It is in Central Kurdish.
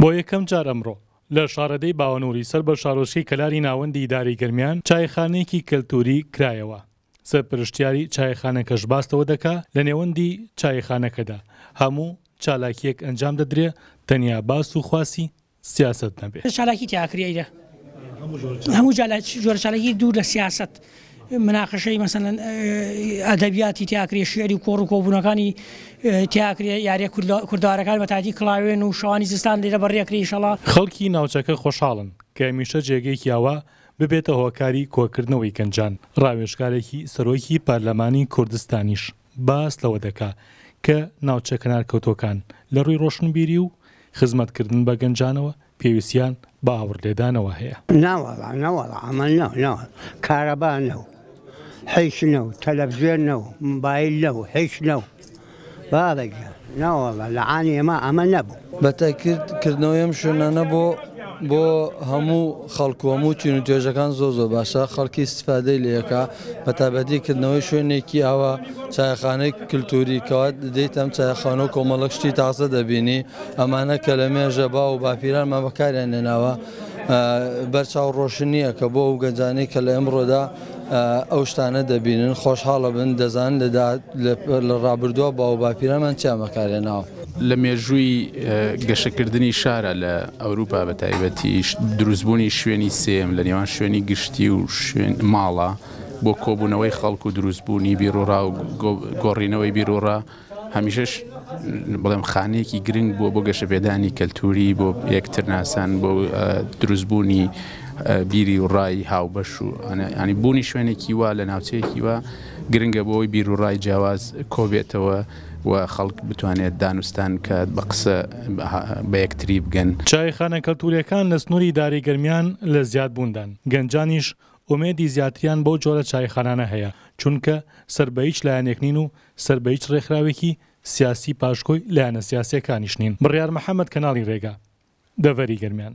بۆ یەکەم جار ئەمڕۆ، لە شارەدێی باوەنووری سەر بە شارۆچکەی کەلاری ناوەندی ئیدارەی گەرمیان چایخانەیەکی کەلتووری کرایەوە. سەرپرشتیاری چایخانەکەش باس لەوە دەکا، لە نێوەندی چایخانەکەدا هەموو چالاکییەک ئەنجام دەدرێ تەنیا باس و خواسی سیاسەت نەبێ. چالاکی تیاکریەیدە هەموو جۆرە چالاکی دوور لە سیاسەت مناقەشەی مەسەلەن ئەدەبیاتی تیاکرێ شعری و کۆڕ و کۆبوونەکانی تیاکرێ یاریە کوردارەکان بەتادی کڵاوێن و شەوانی زستان لێرە بەڕێکری شەڵا. خەڵکی ناوچەکە خۆشحاڵن کە هەمیشە جێگەیەکی ئاوا ببێتە هۆکاری کۆکردنەوەی گەنجان، ڕاوێژکارێکی سەرۆکی پەرلەمانی کوردستانیش باس لەوە دەکا کە ناوچە کەنارکەوتووەکان لەڕووی ڕۆشنبیری و خزمەتکردن بە گەنجانەوە پێویستیان بە ئاوڕ لێدانەوە هەیە. نەوەڵا نەوەڵا ئەمە نە نە کارەبا نەو حیچ نەو تەلەفزێن نەو مبایل نەو حیچ نەو باڵێکە نەوەڵا لە عانی ئێمە ئەمە نەبوو بەتەکرد کردنەوەی ئەم شوێنانە بۆ بۆ هەموو خەڵکوەموو چین و توێژەکان زۆ زۆ باشە خەڵکی سفادەی لەکە بە تایبەتی کردنەوەی شوێنێکی ئاوا چایخانەی کللتوری کەوات دەیت ئەم چایخانە و کۆمەڵک شتی تازە دەبینی ئەمانە کە لە مێژە با و باپیرانمان بەکاریان نێناوە بەرچاو ڕۆشنیە کە بۆ ئەو گەنجانی کە لە ئەمڕۆدا ئەو شتانە دەبینن خۆشحاڵە بن دەزان لە ڕابردووە با و باپیرانمان چیان بەکارێناوە. لە مێژووی گەشەکردنی شارە لە ئەوروپا بە تایبەتیش دروستبوونی شوێنی سێم لە نێوان شوێنی گشتی و شوێن ماڵە بۆ کۆبوونەوەی خەڵک و دروستبوونی بیرۆڕا و گۆڕینەوەی بیرۆڕا هەمیشەش بڵێم خانەیەکی گرنگ بووە بۆ گەشەپێدانی کەلتوری بۆ یەکترناسان بۆ دروستبوونی بیری و ڕای هاوبەش و ئەنی بوونی شوێنێکی وا لە ناوچەیەکی وە گرنگە بۆی بیرروڕای جیاواز کۆبێتەوە و خەڵک بتوانێت دانوستان بکات بە قسە بە یەکتری بگەن. چایخانە کەلتوورییەکان لە سنووری داری گەرمیان لە زیادبووندان، گەنجانیش ئومێدی زیاتریان بەو جۆرە چایخانانە هەیە، چونکە سەر بە هیچ لایەنێک نین و سەر بە هیچ رێکخراوێکی سیاسی پاشکۆی لایەنە سیاسییەکانیش نین. بڕیار محەمەد، کەناڵی رێگا، دەڤەری گەرمیان.